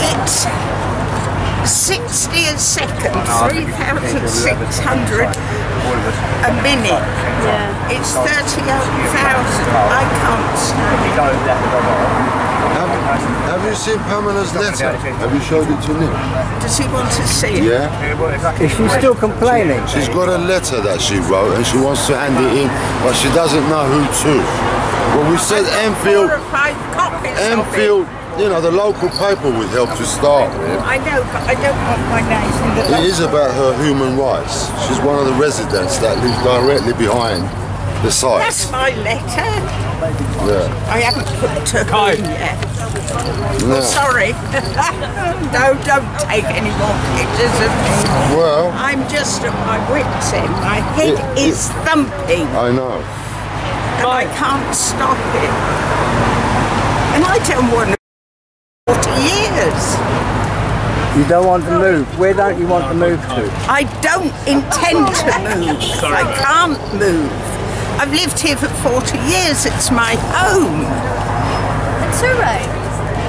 R: It's 60 a second, 3,600 a minute. Yeah. It's 38,000. I can't stand it.
O: Have, have you seen Pamela's letter? Have you showed it to Nick?
R: Does he want to see it?
O: Yeah.
R: Is she still complaining?
O: She's got a letter that she wrote and she wants to hand it in, but she doesn't know who to. Well, we said Enfield,
R: Four or five copies of it.
O: Enfield, you know, the local paper would help to start with.
R: I know, but I don't want my name in the
O: It is about her human rights. She's one of the residents that lives directly behind the site.
R: That's my letter.
O: Yeah.
R: I haven't put it to her in yet.
O: No.
R: Oh, sorry. no, don't take any more pictures of me.
O: Well-
R: I'm just at my wits' end. My head
O: It-
R: is thumping.
O: I know.
R: and I can't stop it. And I don't want to 40 years.
A: You don't want to move. Where don't you want to move to?
R: I don't intend to move. I can't move. I've lived here for 40 years. It's my home.
H: It's all right.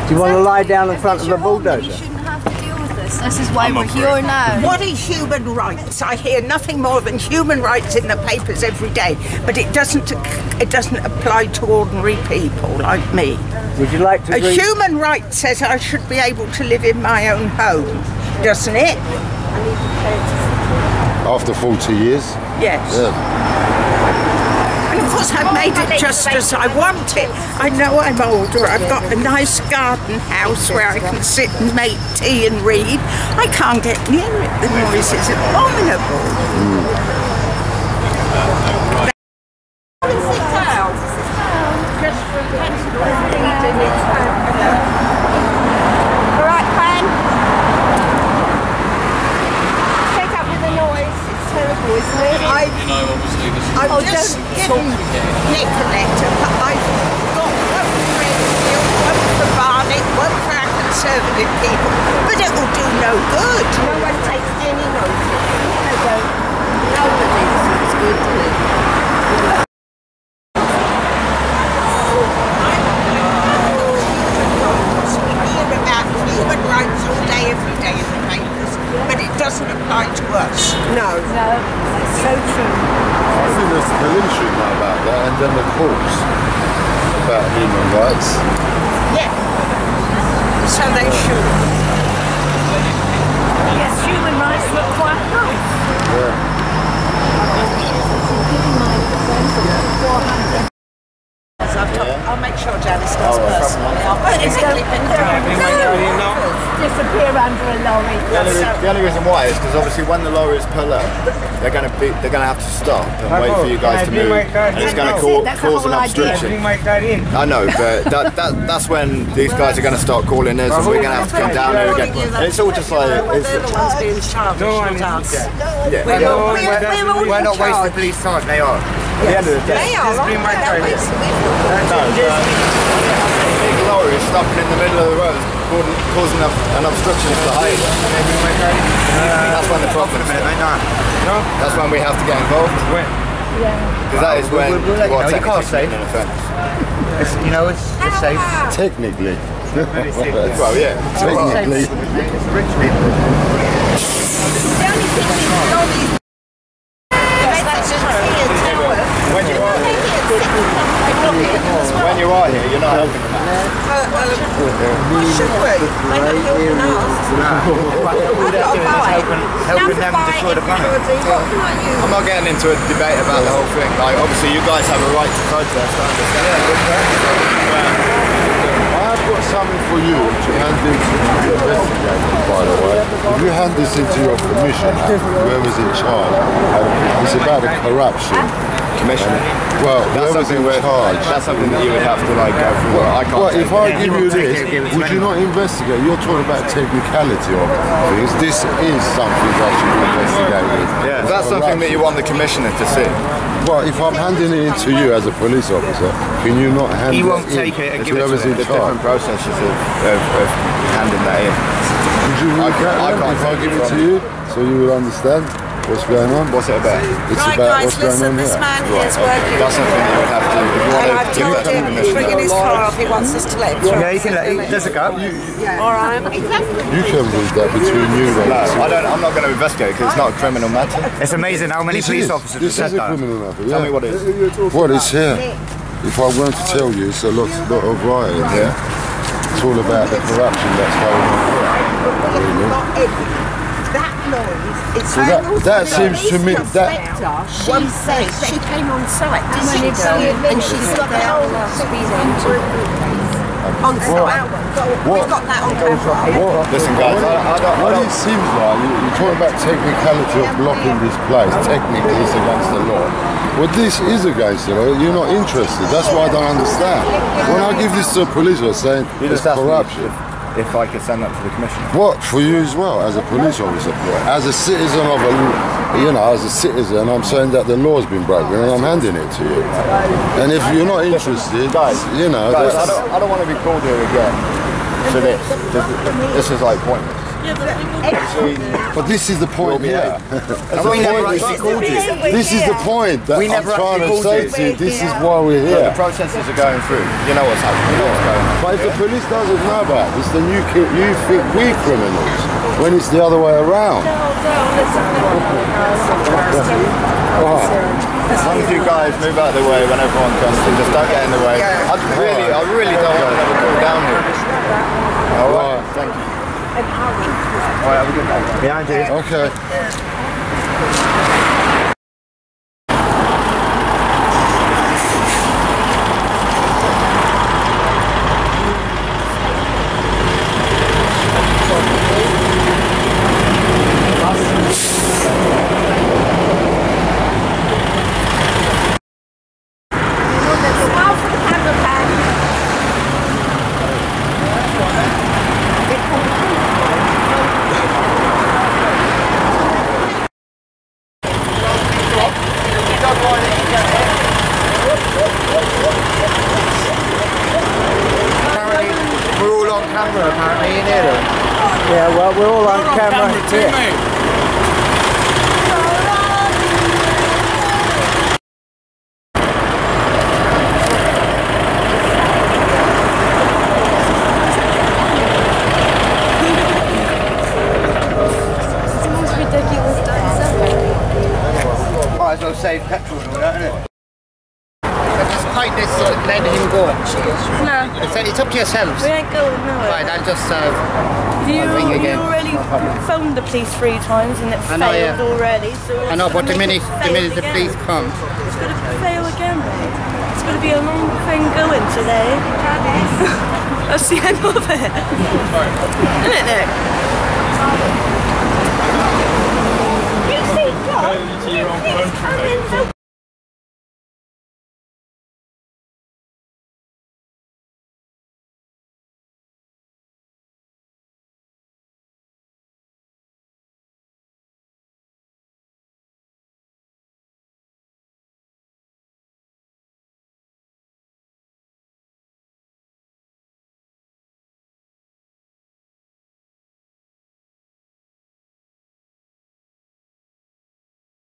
A: Do you want to lie down in front of the bulldozer?
H: You shouldn't have to deal with this. This is why we're here now.
R: What are human rights? I hear nothing more than human rights in the papers every day, but it doesn't it doesn't apply to ordinary people like me.
A: Would you like to
R: A
A: read?
R: human right says I should be able to live in my own home, doesn't it?
O: After 40 years?
R: Yes. And I've made it just as I want it. I know I'm older. I've got a nice garden house where I can sit and make tea and read. I can't get near it. The noise is abominable.
H: All right, Fran. Fed up with the noise. It's terrible, isn't it?
R: I,
S: You know, obviously, this is
R: I've
H: Oh,
R: just
H: don't
R: given Nick a letter, but I've got one for Redfield, one for Barnet, one for our Conservative people, but it will do no good. No one takes any notice. They don't. Nobody seems good to me. hear about human rights all day, every day in the papers, but it doesn't apply to us. No.
H: No, that's so true.
O: I think there's the police should know about that and then the courts about human rights.
R: Yeah. So they should.
Q: Yes, human rights look quite nice.
O: Yeah.
R: I've, got,
C: I'll make sure Janice does
P: Oh, well,
C: personally. I'll put it in the clip in
F: Disappear under a lorry.
P: The only, re- the only reason why is because obviously when the lorries pull up, they're going to be they're going to have to stop and wait for you guys to move, and it's going to cause, cause an obstruction. I know, but that, that that's when these guys are going to start calling us, and we're going to have to come down here again. And it's all just like it's,
C: They're the ones being charged, not us.
P: yeah.
C: We're,
P: yeah.
C: all- we're, we're all
E: We're
C: in
E: not wasting
C: charge.
E: police time, they are.
P: At the end of the day,
C: They are.
E: Just bring my
C: They're
E: code.
C: wasting-
P: no, but uh, big lorries stopping in the middle of the road, causing, causing a, an obstruction to the highway. Uh, that's when the problems.
E: No.
P: That's when we have to get involved.
E: When?
P: Because that is when
E: We'll- we'll let
P: you
E: you
P: are
E: know, you can't say.
P: committing an offence.
E: It's, you know, it's, it's safe.
O: Technically.
P: Well, yeah.
O: Technically.
E: It's rich people.
P: When you are here, when you are here, you're not helping them out.
C: Should we? They're not helping us.
E: helping them destroy the planet.
P: I'm not getting into a debate about the whole thing. Like, obviously, you guys have a right to protest. I understand.
O: I have got something for you to hand in to the investigator, by the way. If you hand this into your commissioner, whoever's in charge, it's about the corruption.
P: Commissioner.
O: Well,
P: That's something,
O: in charge.
P: that's something that you would have to like go through. Well, I can't.
O: Well, if I give you this, would you not investigate? You're talking about technicality of things. This is something that should be investigated.
P: Yeah, that's something that you want the commissioner to see.
O: Well, if I'm handing it in to you as a police officer, can you not hand
P: He
O: it He
P: won't
O: in
P: take it and give it to The different processes of, of, of handing that in.
O: Could you that
P: I can't
O: if I give
P: it
O: to you, so you would understand what's going on?
P: What's it about?
O: It's
C: Right,
O: about
C: guys,
O: what's going
C: listen,
O: on
C: this
O: here.
C: man here is working.
P: That's something that you would have to. If you want
C: And
P: to
C: I've
P: give
C: told
P: that to the
C: him he's
P: commissioner.
C: bringing his car up. He wants us to let him through.
E: Yeah, you can let, there's a go.
C: All right.
O: You can read that between you then.
P: No, I don't. I'm not going to investigate because it's not a criminal matter.
E: It's amazing how many
O: This
E: police
O: is-
E: officers
O: This
E: have
O: is
E: said
O: a
E: that.
O: criminal matter.
P: Tell me what it is.
O: What is here? If I'm going to tell you, it's a lot, lot of rioting. Yeah. It's all about the corruption that's going on here. Really.
H: That noise, it's
O: So that- that seems to me- that-
H: She said she came on site, didn't she? And she got the whole on site. We've got that on camera.
O: What,
P: Listen, guys, I, I don't.
O: What it seems like, you, you're talking about technicality of blocking this place. Technically, it's against the law. Well, this is against the law. You're not interested. That's what I don't understand. When I give this to a police officer saying
P: you
O: it's
P: just asked me
O: corruption.
P: If, I could send that to the commissioner.
O: What for you as well as a police officer? As a citizen of a, you know, as a citizen, I'm saying that the law's been broken and I'm handing it to you. And if you're not interested,
P: Guys,
O: you know,
P: Guys, I don't, I don't want to be called here again for this. This, this is like pointless.
O: But this is the point here.
P: That's we never actually called you.
O: This is the point that
P: We
O: I'm
P: never
O: trying to
P: actually
O: say to you.
P: you.
O: This is why we're
P: Look,
O: here.
P: the protesters are going through. You know what's happening. You know what's going on.
O: But if the police doesn't know about this, then you ki- you think we're criminals when it's the other way around.
P: As long as you guys move out of the way when everyone comes in, just don't get in the way. I really, I really don't want to go down here. All right, thank you. All right, have a good night.
E: Behind you.
O: Okay.
E: We're all on camera apparently, you hear them?
R: Yeah, well, we're all on camera here.
E: Might as well save petrol and all that, innit? Just paint this and let him go.
B: No.
E: It's, it's up to yourselves.
B: We ain't going nowhere.
E: Right, I'll just uh,
B: You,
E: I'll ring
B: you
E: again.
B: already phoned the police three times and it
E: I know,
B: failed
E: yeah.